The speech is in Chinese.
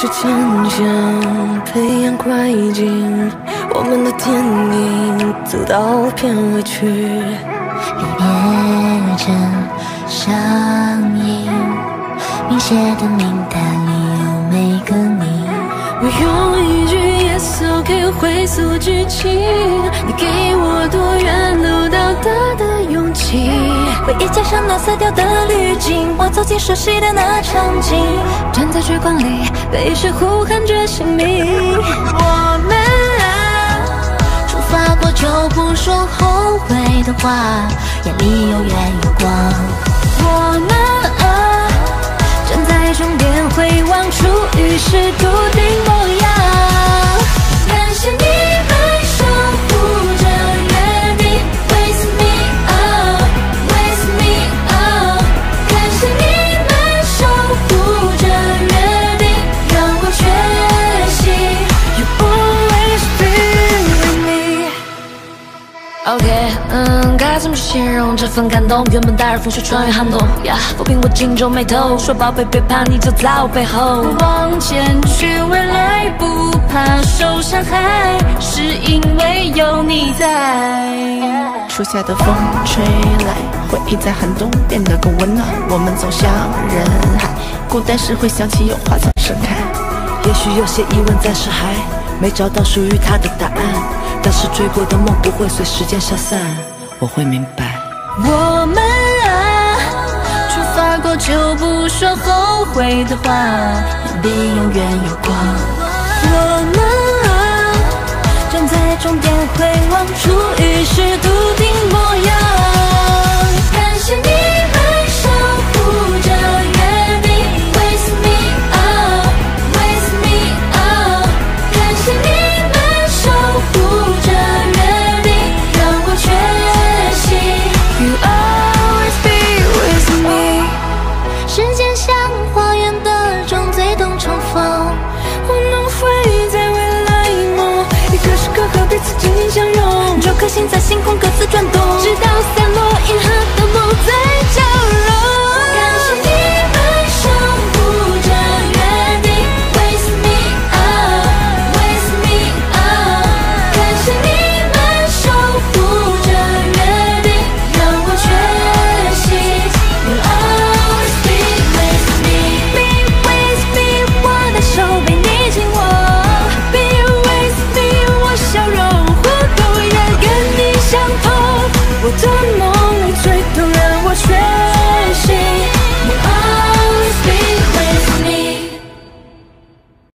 去坚强，培养快进，我们的电影走到片尾曲。离别正上映，明写的名单里有每个你。我用一句 Yes OK 回溯剧情，你给我多远都到达的勇气。回忆加上那色调的滤镜，我走进熟悉的那场景，站在聚光里，被谁呼喊着姓名？我们啊，出发过就不说后悔的话，眼里有远有光。我们啊，站在终点回望出与世笃 OK，嗯，该怎么形容这份感动？原本带着风雪穿越寒冬，呀，抚平我紧皱眉头，说宝贝别怕，你就在我背后。往前去，未来不怕受伤害，是因为有你在。初夏的风吹来，回忆在寒冬变得更温暖。我们走向人海，孤单时会想起有花曾盛开。也许有些疑问暂时还没找到属于他的答案，但是追过的梦不会随时间消散，我会明白。我们啊，出发过就不说后悔的话，眼里永远有光。我们啊，站在终点回望初遇是笃定模样。星，在星空各自转动，直到